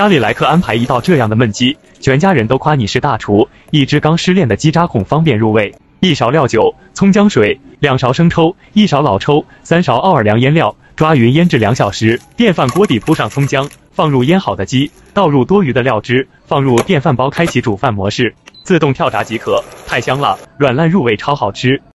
家里来客安排一道这样的焖鸡全家人都夸你是大厨一只刚失恋的鸡扎孔方便入味一勺料酒葱姜水两勺生抽一勺老抽三勺奥尔良腌料抓匀腌制两小时电饭锅底铺上葱姜放入腌好的鸡倒入多余的料汁放入电饭煲开启煮饭模式自动跳闸即可太香了软烂入味超好吃。